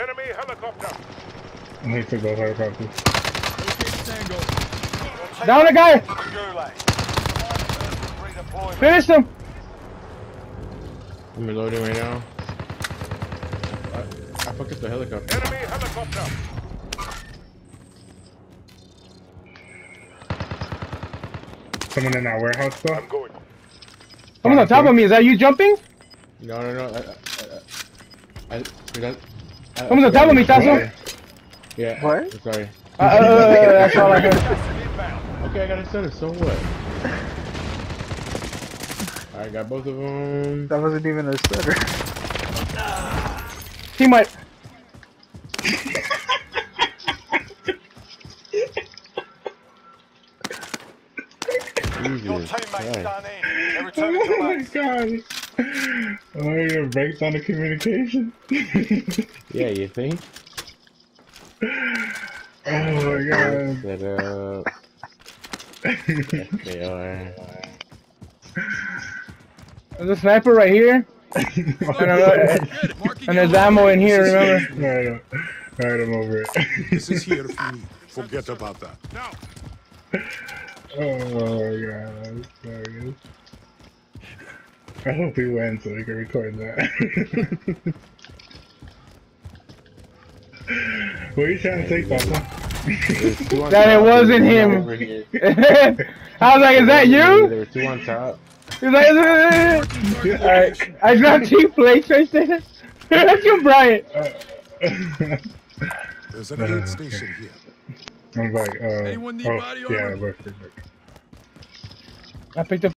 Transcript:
Enemy helicopter. And he took those helicopters. Down a guy! Finish him! I'm reloading right now. I, I fucked up the helicopter. Enemy helicopter. Someone in that warehouse though. I'm going. Someone's on top of me. Is that you jumping? No, no, no. I, I, I, I, I, I, Someone's on top of me, Tasso. Yeah. What? I'm sorry. Uh, uh, uh, that's all I heard. Okay, I got a stutter. So what? I got both of them. That wasn't even a stutter. Team wipe. Jesus teammates Christ. done in. They're returning to Oh my base. god. Oh, your breaks on the communication. Yeah, you think? oh my god. Set up. Yes, they are. There's a sniper right here. And, and there's ammo in here, remember? Alright, alright, I'm over it. This is here for me. Forget about that. Now. Oh my god. Sorry. I hope he wins so we can record that. what are you trying to take, Papa? That it wasn't him. I was like, is that you? There were two on top. He's like, alright. I dropped two plates right there. That's you, Brian. There's an aid station here. I'm like, uh, Anyone need oh, body yeah, armor? I picked up